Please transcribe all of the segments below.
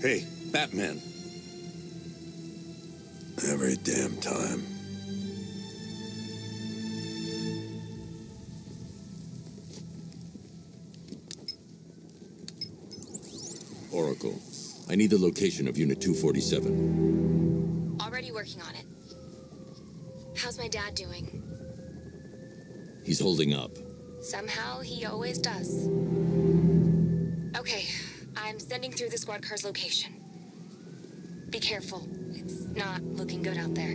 Hey, Batman. Every damn time. Oracle, I need the location of Unit 247. Already working on it. How's my dad doing? He's holding up. Somehow he always does. Okay, I'm sending through the squad car's location. Be careful. It's not looking good out there.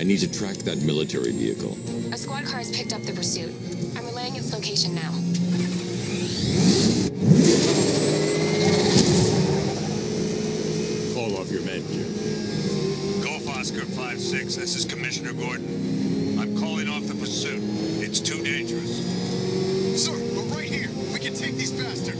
I need to track that military vehicle. A squad car has picked up the pursuit. I'm relaying its location now. Call off your men, Jim. Golf Oscar 5-6, this is Commissioner Gordon. I'm calling off the pursuit. It's too dangerous. Sir, we're right here. We can take these bastards.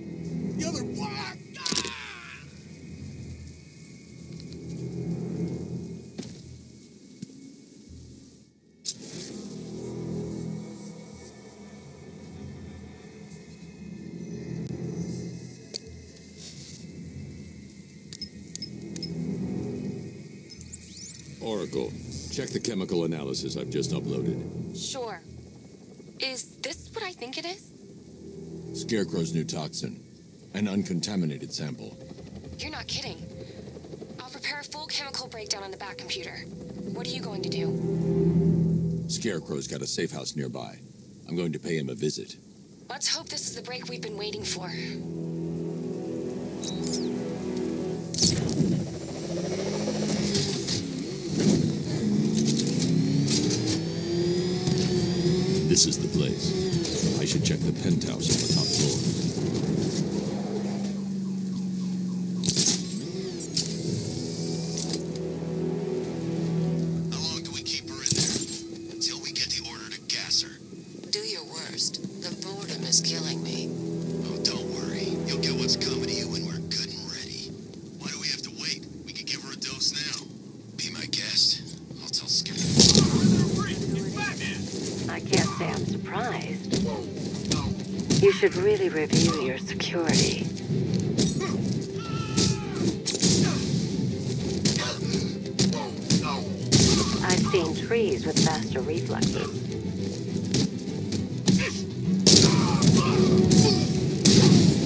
The other one. Ah! Oracle, check the chemical analysis I've just uploaded. Sure. Is this what I think it is? Scarecrow's new toxin. An uncontaminated sample. You're not kidding. I'll prepare a full chemical breakdown on the back computer. What are you going to do? Scarecrow's got a safe house nearby. I'm going to pay him a visit. Let's hope this is the break we've been waiting for. This is the place. I should check the penthouse on the top floor. Should really review your security. I've seen trees with faster reflexes.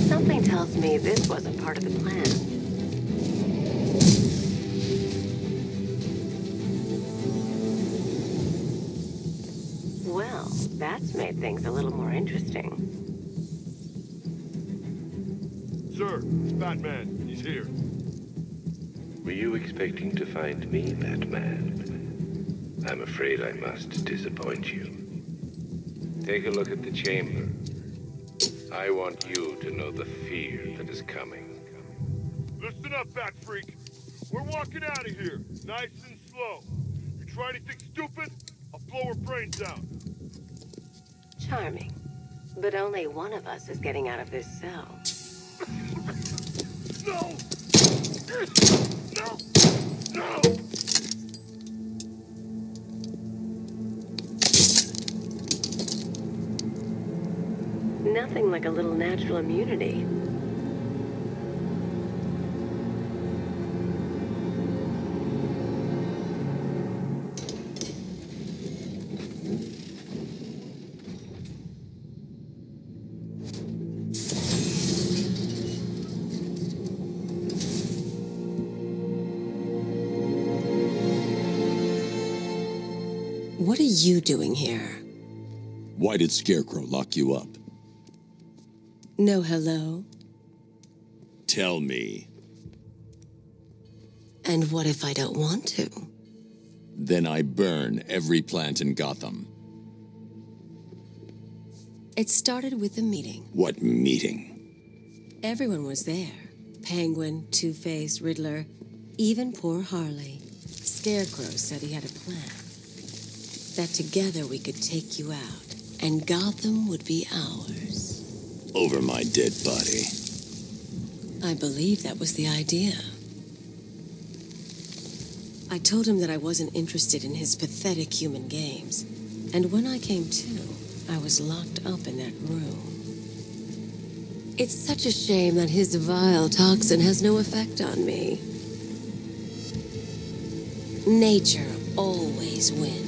Something tells me this wasn't part of the plan. Well, that's made things a little more interesting. It's Batman. He's here. Were you expecting to find me, Batman? I'm afraid I must disappoint you. Take a look at the chamber. I want you to know the fear that is coming. Listen up, Bat Freak. We're walking out of here, nice and slow. You try anything stupid, I'll blow her brains out. Charming. But only one of us is getting out of this cell. No! No! No! Nothing like a little natural immunity. You doing here? Why did Scarecrow lock you up? No hello? Tell me. And what if I don't want to? Then I burn every plant in Gotham. It started with a meeting. What meeting? Everyone was there Penguin, Two Face, Riddler, even poor Harley. Scarecrow said he had a plan. That together we could take you out, and Gotham would be ours. Over my dead body. I believe that was the idea. I told him that I wasn't interested in his pathetic human games, and when I came to, I was locked up in that room. It's such a shame that his vile toxin has no effect on me. Nature always wins.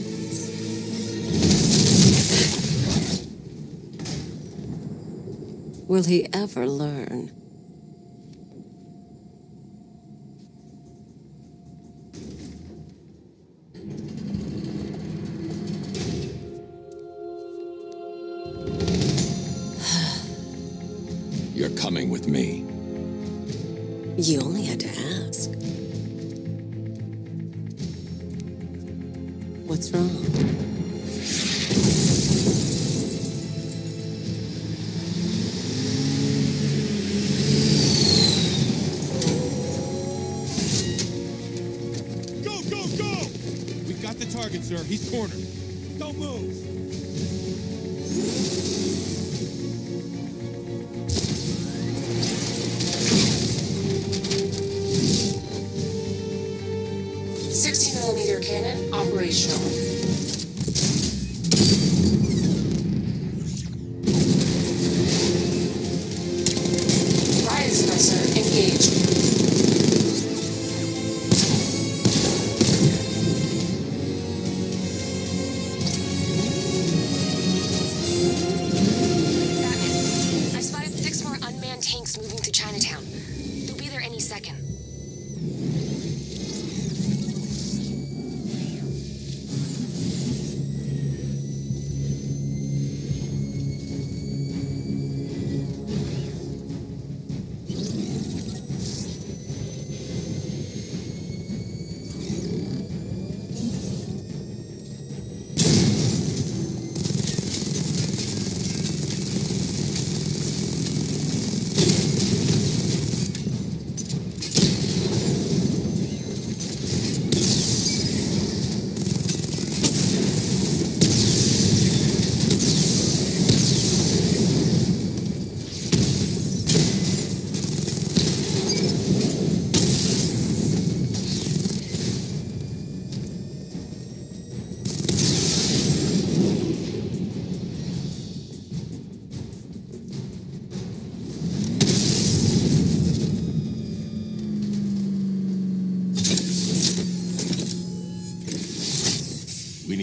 Will he ever learn? You're coming with me. You only had to ask. What's wrong? Target, sir. He's cornered. Don't move.